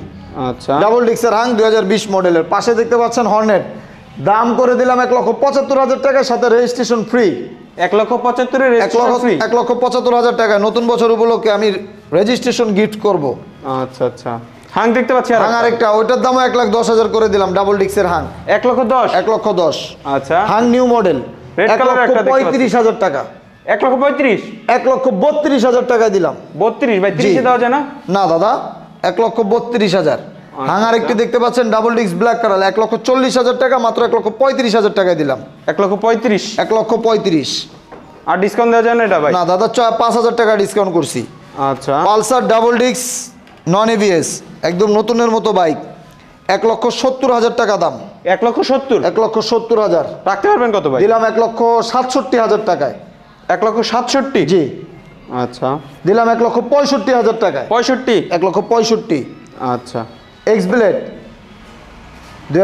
আচ্ছা ডাবল ডিক্সের হাং দুই হাজার বিশ মডেলের পাশে দেখতে পাচ্ছেন হর্নেট দাম করে দিলাম এক লক্ষ পঁচাত্তর হাজার টাকার সাথে রেজিস্ট্রেশন ফ্রি এক লক্ষ পঁচাত্তরের এক লক্ষ এক লক্ষ পঁচাত্তর হাজার টাকা। নতুন বছর উপলক্ষে আমি রেজিস্ট্রেশন গিফট করব। আচ্ছা আচ্ছা। হাং দেখতে পাচ্ছি হাং আরেকটা। ওইটার দামও এক লাখ দশ হাজার করে দিলাম ডাবল ডিক্সের হাং। এক লক্ষ দশ? এক লক্ষ দশ। আচ্ছা। হাং নিউ মডেল এক লক্ষ পঁয়ত্রিশ হাজার টাকা। এক লক্ষ পঁয়ত্রিশ? এক লক্ষ বত্রিশ হাজার টাকা দিলাম। বত্রিশ? ভাই তিরিশে দেওয়া যায় না? না দাদা। এক লক্ষ বত্রিশ হাজার। হাং আরেকটি দেখতে পাচ্ছেন ডাবল ডিক্স ব্ল্যাক কালার এক লক্ষ চল্লিশ হাজার টাকা মাত্র এক লক্ষ পঁয়ত্রিশ হাজার টাকায় দিলাম এক লক্ষ পঁয়ত্রিশ এক লক্ষ পঁয়ত্রিশ আর ডিসকাউন্ট দেওয়া যায় না এটা ভাই না দাদা চ- পাঁচ হাজার টাকা ডিসকাউন্ট করছি আচ্ছা পালসার ডাবল ডিক্স নন এবিএস একদম নতুনের মতো বাইক এক লক্ষ সত্তর হাজার টাকা দাম এক লক্ষ সত্তর এক লক্ষ সত্তর হাজার রাখতে পারবেন কত ভাই দিলাম এক লক্ষ সাতষট্টি হাজার টাকায় এক লক্ষ সাতষট্টি জি আচ্ছা দিলাম এক লক্ষ পঁয়ষট্টি হাজার টাকায় পঁয়ষট্টি এক লক্ষ পঁয়ষট্টি আচ্ছা এক্স ব্লেড দুই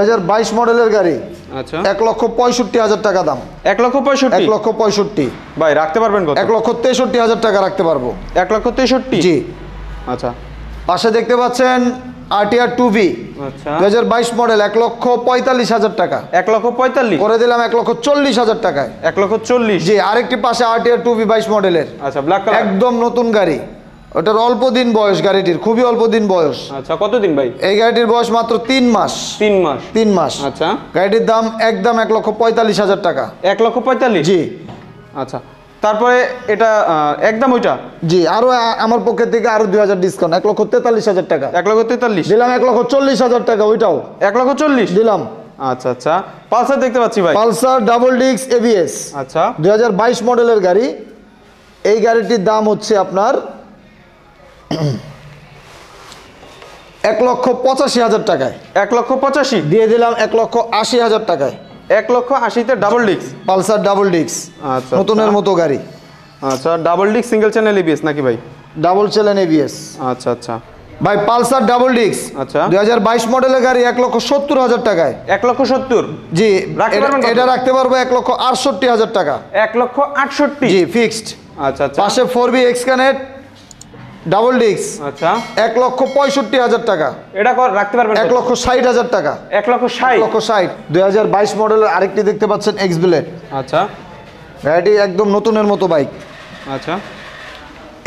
মডেলের গাড়ি আচ্ছা। এক লক্ষ পঁয়ষট্টি হাজার টাকা দাম। এক লক্ষ পঁয়ষট্টি? এক লক্ষ পঁয়ষট্টি। ভাই রাখতে পারবেন এক লক্ষ তেষট্টি হাজার টাকা রাখতে পারব। এক লক্ষ তেষট্টি? জি। আচ্ছা। পাশে দেখতে পাচ্ছেন আরটিআর টু আচ্ছা। দু হাজার বাইশ মডেল এক লক্ষ পঁয়তাল্লিশ হাজার টাকা। এক লক্ষ পঁয়তাল্লিশ? করে দিলাম এক লক্ষ চল্লিশ হাজার টাকায়। এক লক্ষ চল্লিশ? জি আরেকটি পাশে আরটিআর টু ভি বাইশ মডেলের। আচ্ছা ব্ল্যাক একদম নতুন গাড়ি। ওটার অল্প দিন বয়স গাড়িটির খুবই অল্প দিন বয়স। আচ্ছা কতদিন ভাই? এই গাড়িটির বয়স মাত্র তিন মাস। তিন মাস? তিন মাস। আচ্ছা। গাড়িটির দাম একদম এক লক্ষ পঁয়তাল্লিশ হাজার টাকা। এক লক্ষ পঁয়তাল্লিশ? জি। আচ্ছা। তারপরে এটা একদম ওইটা? জি আরও আমার পক্ষের থেকে আরও দুই হাজার ডিসকাউন্ট এক লক্ষ তেতাল্লিশ হাজার টাকা। এক লক্ষ তেতাল্লিশ? দিলাম এক লক্ষ চল্লিশ হাজার টাকা ওইটাও। এক লক্ষ চল্লিশ? দিলাম। আচ্ছা আচ্ছা। পালসার দেখতে পাচ্ছি ভাই। পালসার ডাবল ডিক্স এবিএস আচ্ছা। দুই হাজার বাইশ মডেলের গাড়ি। এই গাড়িটির দাম হচ্ছে আপনার এক লক্ষ পঁচাশি হাজার টাকায়। এক লক্ষ পঁচাশি দিয়ে দিলাম এক লক্ষ আশি হাজার টাকায়। এক লক্ষ আশিতে ডাবল ডিক্স পালসার ডাবল ডিক্স আচ্ছা নতুনের মতো গাড়ি। আচ্ছা ডাবল ডিক্স সিঙ্গেল চ্যানেল এবিএস নাকি ভাই? ডাবল চ্যালেন এবিএস আচ্ছা আচ্ছা। ভাই পালসার ডাবল ডিক্স আচ্ছা। দুই হাজার বাইশ মডেলের গাড়ি এক লক্ষ সত্তর হাজার টাকায়। এক লক্ষ সত্তর? জি এটা- এটা রাখতে পারব এক লক্ষ আটষট্টি হাজার টাকা। এক লক্ষ আটষট্টি? জি ফিক্সড আচ্ছা আচ্ছা। পাশে four B X connect double ডিক্স আচ্ছা এক লক্ষ পঁয়ষট্টি হাজার টাকা এটা রাখতে পারবেন এক লক্ষ ষাট হাজার টাকা এক লক্ষ ষাট লক্ষ ষাট দুই হাজার বাইশ মডেলের আরেকটি দেখতে পাচ্ছেন এক্স বুলেট আচ্ছা গাড়িটি একদম নতুনের মতো বাইক আচ্ছা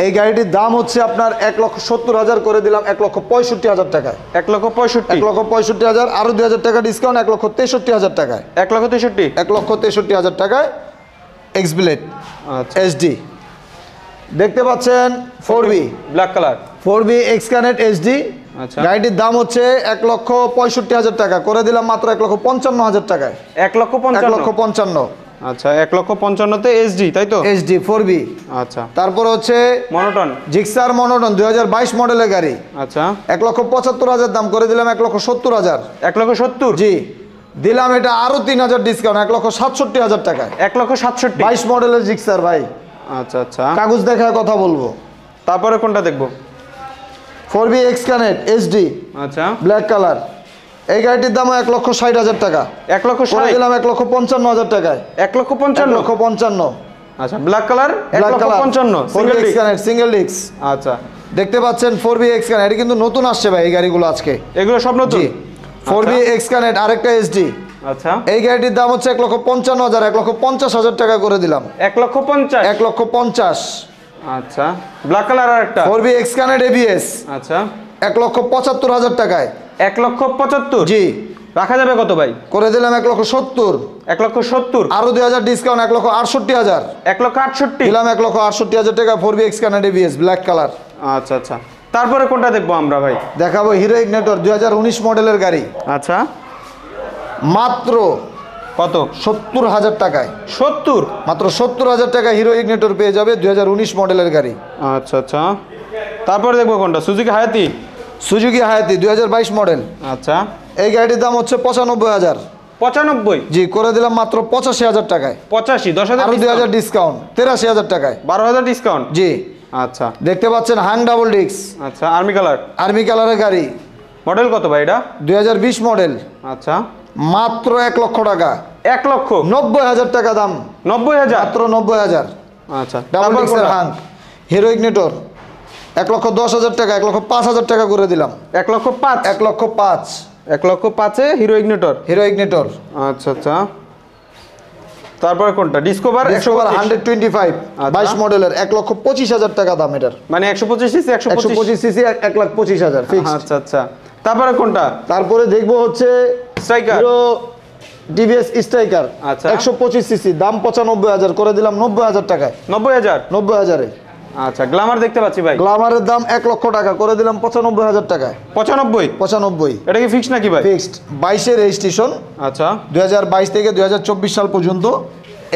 এই গাড়িটির দাম হচ্ছে আপনার এক লক্ষ সত্তর হাজার করে দিলাম এক লক্ষ পঁয়ষট্টি হাজার টাকায় এক লক্ষ পঁয়ষট্টি এক লক্ষ পঁয়ষট্টি হাজার আরও দুই হাজার টাকা ডিসকাউন্ট এক লক্ষ তেষট্টি হাজার টাকায় এক লক্ষ তেষট্টি এক লক্ষ তেষট্টি হাজার টাকায় এক্স বুলেট আচ্ছা এইচডি দেখতে পাচ্ছেন four B black colour four B X connect HD আচ্ছা। গাড়িটির দাম হচ্ছে এক লক্ষ পঁয়ষট্টি হাজার টাকা করে দিলাম মাত্র এক লক্ষ পঞ্চান্ন হাজার টাকায় এক লক্ষ এক লক্ষ পঞ্চান্ন আচ্ছা এক লক্ষ পঞ্চান্নতে এসডি তাই তো ফোর বি আচ্ছা তারপর হচ্ছে মনোটন জিক্সার মনোটন দুই মডেলের গাড়ি আচ্ছা এক লক্ষ পঁচাত্তর হাজার দাম করে দিলাম এক লক্ষ সত্তর হাজার এক লক্ষ সত্তর জি দিলাম এটা আরও তিন হাজার ডিসকাউন্ট এক লক্ষ সাতষট্টি হাজার টাকায় এক লক্ষ সাতষট্টি বাইশ মডেলের জিক্সার ভাই আচ্ছা আচ্ছা। কাগজ দেখায় কথা বলব। তারপরে কোনটা দেখব? Four B X connect HD আচ্ছা। Black colour. এই গাড়িটির দাম এক লক্ষ ষাট হাজার টাকা। এক লক্ষ ষাট? দিলাম এক লক্ষ পঞ্চান্ন হাজার টাকায়। এক লক্ষ পঞ্চান্ন? লক্ষ পঞ্চান্ন। আচ্ছা ব্ল্যাক কালার? Black colour. পঞ্চান্ন X disc। Connect single disc আচ্ছা। দেখতে পাচ্ছেন ফোর বি এক্স কানেক্ট এটা কিন্তু নতুন আসছে ভাই এই গাড়িগুলো আজকে। এগুলো সব নতুন? ফোর বি এক্স কানেক্ট আরেকটা এসডি আচ্ছা এই গাড়িটির দাম হচ্ছে এক লক্ষ পঞ্চান্ন হাজার এক লক্ষ পঞ্চাশ হাজার টাকা করে দিলাম এক লক্ষ পঞ্চাশ এক লক্ষ পঞ্চাশ আচ্ছা ব্ল্যাক কালার আর একটা four B X connect ABS আচ্ছা এক লক্ষ পঁচাত্তর হাজার টাকায় এক লক্ষ পঁচাত্তর জি রাখা যাবে কত ভাই করে দিলাম এক লক্ষ সত্তর এক লক্ষ সত্তর আরও দুই হাজার ডিসকাউন্ট এক লক্ষ আটষট্টি হাজার এক লক্ষ আটষট্টি দিলাম এক লক্ষ আটষট্টি হাজার টাকা four B X connect ABS black colour আচ্ছা আচ্ছা তারপরে কোনটা দেখব আমরা ভাই দেখাবো হিরো ইগনেটর দুই হাজার উনিশ মডেলের গাড়ি আচ্ছা মাত্র কত? সত্তর হাজার টাকায়। সত্তর? মাত্র সত্তর হাজার টাকা হিরো ইগনেটর পেয়ে যাবে দুই হাজার উনিশ মডেলের গাড়ি। আচ্ছা আচ্ছা। তারপরে দেখব কোনটা? সুজুকি হায়াতি সুজুকি হায়াতি দুই হাজার বাইশ মডেল। আচ্ছা। এই গাড়িটির দাম হচ্ছে পঁচানব্বই হাজার। পঁচানব্বই? জি করে দিলাম মাত্র পঁচাশি হাজার টাকায়। পঁচাশি দশ হাজার দুই হাজার ডিসকাউন্ট তেরাশি হাজার টাকায়। বারো হাজার ডিসকাউন্ট জি। আচ্ছা। দেখতে পাচ্ছেন হাং ডাবল ডিক্স আচ্ছা আর্মি কালার আর্মি কালারের গাড়ি। মডেল কত ভাই এটা? দু হাজার বিশ মডেল। আচ্ছা। মাত্র এক লক্ষ টাকা। এক লক্ষ? নব্বই হাজার টাকা দাম। নব্বই হাজার? মাত্র নব্বই হাজার। আচ্ছা ডাবল হিরো ইগনেটর এক লক্ষ দশ হাজার টাকা এক লক্ষ পাঁচ হাজার টাকা করে দিলাম। এক লক্ষ পাঁচ? এক লক্ষ পাঁচ। এক লক্ষ পাঁচে হিরো ইগনিটর হিরো ইগনেটর আচ্ছা আচ্ছা। তারপরে কোনটা? Discover Discover hundred twenty five আচ্ছা। বাইশ মডেলের এক লক্ষ পঁচিশ হাজার টাকা দাম এটার। মানে একশো পঁচিশ সিসি একশো একশো পঁচিশ পঁচিশ সিসি এক লাখ পঁচিশ হাজার আচ্ছা আচ্ছা। তারপরে কোনটা? তারপরে দেখব হচ্ছে স্ট্রাইকার হিরো টিভিএস স্ট্রাইকার আচ্ছা। একশো পঁচিশ সিসি দাম পঁচানব্বই হাজার করে দিলাম নব্বই হাজার টাকায়। নব্বই হাজার? নব্বই হাজারে। আচ্ছা গ্লামার দেখতে পাচ্ছি ভাই। গ্লামারের দাম এক লক্ষ টাকা করে দিলাম পঁচানব্বই হাজার টাকায়। পঁচানব্বই? পঁচানব্বই। এটা কি ফিক্স নাকি ভাই? ফিক্সড বাইশের রেজিস্ট্রেশন আচ্ছা। দু হাজার বাইশ থেকে দু হাজার চব্বিশ সাল পর্যন্ত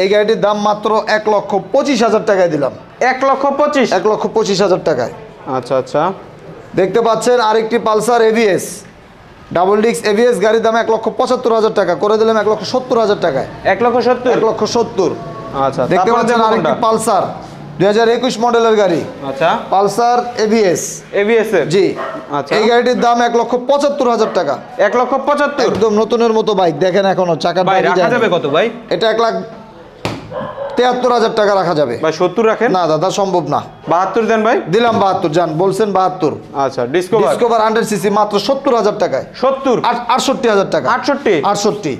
এই গাড়িটির দাম মাত্র এক লক্ষ পঁচিশ হাজার টাকায় দিলাম। এক লক্ষ পঁচিশ? এক লক্ষ পঁচিশ হাজার টাকায়। আচ্ছা আচ্ছা। দেখতে পাচ্ছেন আরেকটি পালসার এভিএস ডাবল ডিক্স এভিএস গাড়ির দাম এক লক্ষ পঁচাত্তর হাজার টাকা। করে দিলাম এক লক্ষ সত্তর হাজার টাকায়। এক লক্ষ সত্তর? এক লক্ষ সত্তর। আচ্ছা দেখতে পাচ্ছেন আরেকটি পালসার দুই হাজার একুশ মডেলের গাড়ি। আচ্ছা। পালসার এভিএস এবিএস এর? জি। আচ্ছা। এই গাড়িটির দাম এক লক্ষ পঁচাত্তর হাজার টাকা। এক লক্ষ পঁচাত্তর? একদম নতুনের মতো বাইক। দেখেন এখনও রাখা যাবে কত ভাই? এটা এক লাখ তেহাত্তর হাজার টাকা রাখা যাবে। ভাই সত্তর রাখেন? না দাদা সম্ভব না। বাহাত্তর দেন ভাই। দিলাম বাহাত্তর যান বলছেন বাহাত্তর। আচ্ছা ডিসকভার ডিসকভার হান্ড্রেড সিসি মাত্র সত্তর হাজার টাকায়। সত্তর? আটষট্টি হাজার টাকা। আটষট্টি? আটষট্টি।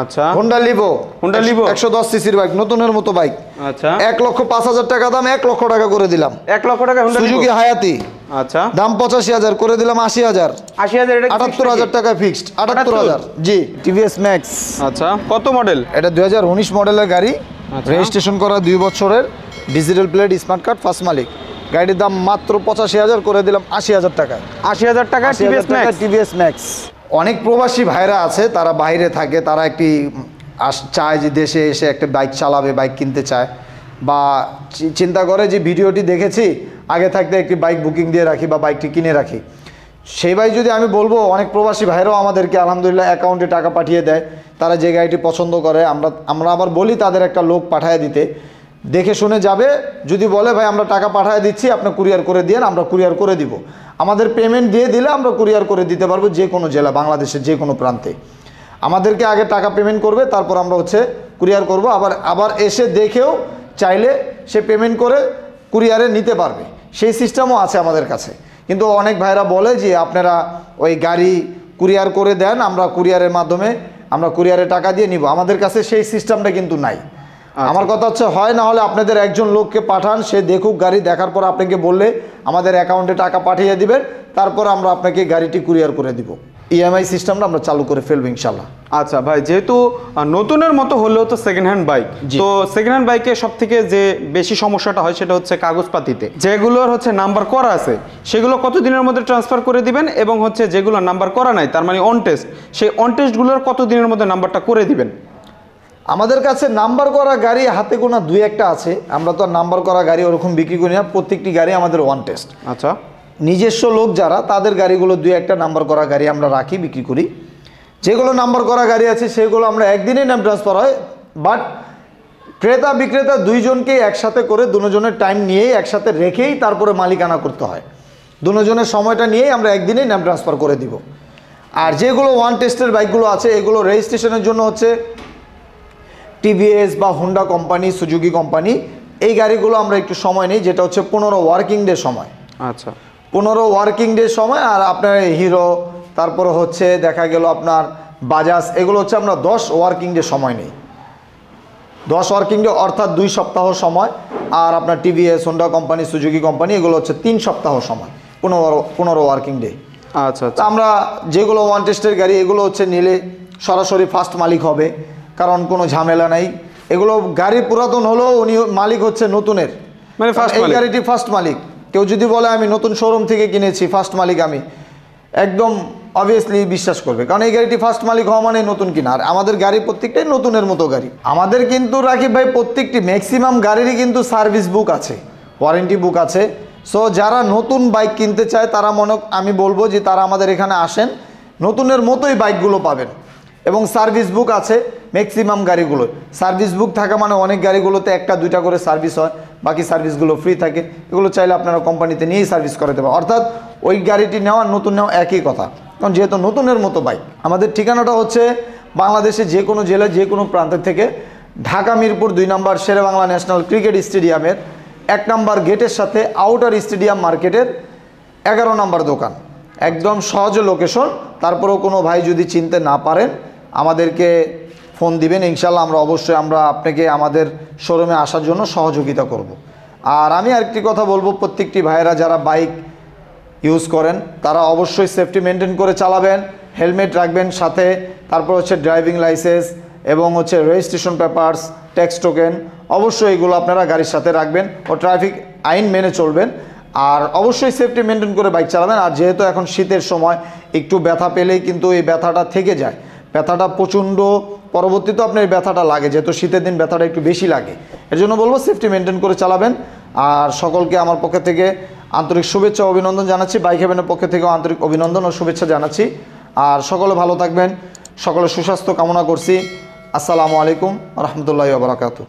আচ্ছা। Honda Livo Honda Livo। একশো দশ সিসির বাইক নতুনের মতো বাইক আচ্ছা। এক লক্ষ পাঁচ হাজার টাকা দাম এক লক্ষ টাকা করে দিলাম। এক লক্ষ টাকা হুন্ডা হায়াতি আচ্ছা। দাম পঁচাশি হাজার করে দিলাম আশি হাজার। আশি হাজার আটাত্তর হাজার টাকায় ফিক্সড আটাত্তর হাজার। জি টিভিএস ম্যাক্স আচ্ছা কত মডেল এটা দুই হাজার উনিশ মডেলের গাড়ি। রেজিস্ট্রেশন করা দুই বছরের digital plate smart card first মালিক। গাড়ির দাম মাত্র পঁচাশি হাজার করে দিলাম আশি হাজার টাকায়। আশি হাজার টাকা আশি হাজার টিভিএস টাকা ম্যাক্স টিভিএস ম্যাক্স অনেক প্রবাসী ভাইরা আছে তারা বাইরে থাকে তারা একটি আস চায় যে দেশে এসে একটা বাইক চালাবে বাইক কিনতে চায়। বা চিন্তা করে যে ভিডিওটি দেখেছি আগে থাকতে একটি বাইক বুকিং দিয়ে রাখি বা বাইকটি কিনে রাখি। সেই বাইক যদি আমি বলব, অনেক প্রবাসী ভাইরাও আমাদেরকে আলহামদুলিল্লাহ অ্যাকাউন্টে টাকা পাঠিয়ে দেয়। তারা যে গাড়িটি পছন্দ করে, আমরা আমরা আবার বলি তাদের একটা লোক পাঠিয়ে দিতে। দেখে শুনে যাবে, যদি বলে, ভাই, আমরা টাকা পাঠিয়ে দিচ্ছি, আপনি কুরিয়ার করে দিন আমরা কুরিয়ার করে দিব। আমাদের পেমেন্ট দিয়ে দিলে আমরা কুরিয়ার করে দিতে পারব যে কোনো জেলা, বাংলাদেশের যে কোনো প্রান্তে। আমাদেরকে আগে টাকা পেমেন্ট করবে, তারপর আমরা হচ্ছে কুরিয়ার করব। আবার আবার এসে দেখেও চাইলে সে পেমেন্ট করে কুরিয়ারে নিতে পারবে। সেই সিস্টেমও আছে আমাদের কাছে। কিন্তু অনেক ভাইরা বলে যে আপনারা ওই গাড়ি কুরিয়ার করে দেন আমরা কুরিয়ারের মাধ্যমে আমরা কুরিয়ারে টাকা দিয়ে নিব। আমাদের কাছে সেই সিস্টেমটা কিন্তু নাই। আমার কথা হচ্ছে হয় না হলে আপনাদের একজন লোককে পাঠান সে দেখুক গাড়ি দেখার পর আপনাকে বললে আমাদের অ্যাকাউন্টে টাকা পাঠিয়ে দিবেন তারপর আমরা আপনাকে গাড়িটি কুরিয়ার করে দিব। ইএমআই সিস্টেমটা আমরা চালু করে ফেলব ইনশাল্লাহ আচ্ছা ভাই যেহেতু নতুনের মতো হলেও তো সেকেন্ড হ্যান্ড বাইক তো সেকেন্ড হ্যান্ড বাইকে সব থেকে যে বেশি সমস্যাটা হয় সেটা হচ্ছে কাগজপাতিতে। যেগুলোর হচ্ছে নাম্বার করা আছে সেগুলো কত দিনের মধ্যে ট্রান্সফার করে দিবেন এবং হচ্ছে যেগুলো নাম্বার করা নাই তার মানে অন টেস্ট সেই অন টেস্টগুলোর কত দিনের মধ্যে নাম্বারটা করে দিবেন? আমাদের কাছে নাম্বার করা গাড়ি হাতে গোনা দুই একটা আছে আমরা তো নাম্বার করা গাড়ি ওরকম বিক্রি করি না প্রত্যেকটি গাড়ি আমাদের ওয়ান টেস্ট আচ্ছা। নিজস্ব লোক যারা, তাদের গাড়িগুলো দুই একটা নাম্বার করা গাড়ি আমরা রাখি, বিক্রি করি। যেগুলো নাম্বার করা গাড়ি আছে, সেগুলো আমরা একদিনেই নাম ট্রান্সফার হয় বাট ক্রেতা বিক্রেতা দুইজনকেই একসাথে করে দুজনের টাইম নিয়েই একসাথে রেখেই তারপরে মালিকানা করতে হয়। দুজনের সময়টা নিয়েই আমরা একদিনেই নাম ট্রান্সফার করে দিব। আর যেগুলো ওয়ান টেস্টের বাইকগুলো আছে, এগুলো রেজিস্ট্রেশনের জন্য হচ্ছে টিভিএস বা হোন্ডা কোম্পানি সুজুকি কোম্পানি এই গাড়িগুলো আমরা একটু সময় নিই, যেটা হচ্ছে পনেরো ওয়ার্কিং ডে সময়। আচ্ছা। পনেরো ওয়ার্কিং ডে সময় আর আপনার হিরো তারপর হচ্ছে দেখা গেল আপনার বাজাজ এগুলো হচ্ছে আমরা দশ ওয়ার্কিং ডে সময় নেই। দশ ওয়ার্কিং ডে অর্থাৎ দুই সপ্তাহ সময় আর আপনার TVS Honda company Suzuki company এগুলো হচ্ছে তিন সপ্তাহ সময় পনেরো পনেরো ওয়ার্কিং ডে। আচ্ছা তা আচ্ছা আমরা যেগুলো ওয়ান টেস্টের গাড়ি এগুলো হচ্ছে নিলে সরাসরি ফার্স্ট মালিক হবে কারণ কোনো ঝামেলা নাই। এগুলো গাড়ি পুরাতন হলেও উনি মালিক হচ্ছে নতুনের। মানে first এই গাড়িটি ফার্স্ট মালিক। কেউ যদি বলে, আমি নতুন শোরুম থেকে কিনেছি ফার্স্ট মালিক আমি, একদম অবভিয়াসলি বিশ্বাস করবে। কারণ এই গাড়িটি ফার্স্ট মালিক হওয়া মানে নতুন কিনা। আর আমাদের গাড়ি প্রত্যেকটাই নতুনের মতো গাড়ি। আমাদের কিন্তু, রাকিব ভাই, প্রত্যেকটি ম্যাক্সিমাম গাড়িরই কিন্তু সার্ভিস বুক আছে ওয়ারেন্টি বুক আছে। সো যারা নতুন বাইক কিনতে চায়, তারা মনে, আমি বলব যে তারা আমাদের এখানে আসেন, নতুনের মতোই বাইকগুলো পাবেন। এবং সার্ভিস বুক আছে ম্যাক্সিমাম গাড়িগুলো। সার্ভিস বুক থাকা মানে অনেক গাড়িগুলোতে একটা, দুইটা করে সার্ভিস হয়। বাকি সার্ভিসগুলো ফ্রি থাকে, এগুলো চাইলে আপনারা কোম্পানিতে নিয়েই সার্ভিস করাতে পারেন। অর্থাৎ ওই গাড়িটি নেওয়া, নতুন নেওয়া একই কথা। কারণ যেহেতু নতুনের মতো বাইক আমাদের ঠিকানাটা হচ্ছে বাংলাদেশে যে কোনো জেলায় যে কোনো প্রান্ত থেকে ঢাকা মিরপুর দুই number Shere Bangla national cricket স্টেডিয়ামের এক নম্বর গেটের সাথে আউটার স্টেডিয়াম মার্কেটের এগারো নম্বর দোকান। একদম সহজ লোকেশন তারপরেও কোনো ভাই যদি চিনতে না পারেন, আমাদেরকে ফোন দিবেন ইনশাল্লাহ আমরা অবশ্যই আমরা আপনাকে আমাদের শোরুমে আসার জন্য সহযোগিতা করব। আর আমি আরেকটি কথা বলব, প্রত্যেকটি ভাইয়েরা যারা বাইক ইউজ করেন, তারা অবশ্যই সেফটি মেনটেন করে চালাবেন, হেলমেট রাখবেন সাথে, তারপর হচ্ছে ড্রাইভিং লাইসেন্স এবং হচ্ছে রেজিস্ট্রেশন পেপারস, ট্যাক্স টোকেন, অবশ্যই এগুলো আপনারা গাড়ির সাথে রাখবেন ও ট্রাফিক আইন মেনে চলবেন আর অবশ্যই সেফটি মেনটেন করে বাইক চালাবেন, আর যেহেতু এখন শীতের সময়, একটু ব্যথা পেলেই কিন্তু এই ব্যথাটা থেকে যায় ব্যথাটা প্রচণ্ড পরবর্তীতে আপনার এই ব্যথাটা লাগে, যেহেতু শীতের দিন ব্যথাটা একটু বেশি লাগে। এর জন্য বলব সেফটি মেনটেন করে চালাবেন। আর সকলকে আমার পক্ষ থেকে আন্তরিক শুভেচ্ছা অভিনন্দন জানাচ্ছি। বাইক হেভেনের পক্ষ থেকেও আন্তরিক অভিনন্দন ও শুভেচ্ছা জানাচ্ছি। আর সকলে ভালো থাকবেন। সকলে সুস্বাস্থ্য কামনা করছি। আসসালামু আলাইকুম রহমতুল্লাহ বারাকাতু